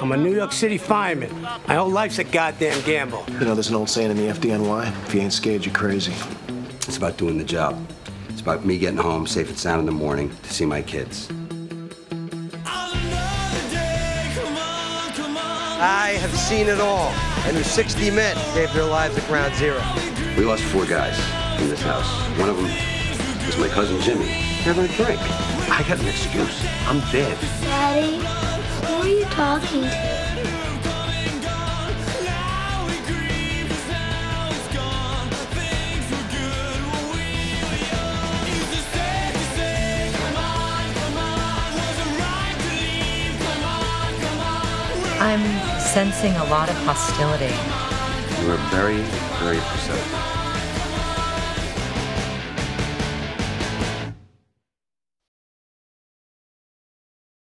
I'm a New York City fireman. My whole life's a goddamn gamble. You know, there's an old saying in the FDNY if you ain't scared, you're crazy. It's about doing the job. It's about me getting home safe and sound in the morning to see my kids. I have seen it all, and the 60 men gave their lives at Ground Zero. We lost four guys in this house. One of them was my cousin Jimmy. Having a drink. I got an excuse. I'm dead. Daddy, who are you talking to? I'm sensing a lot of hostility. You are very, very perceptive.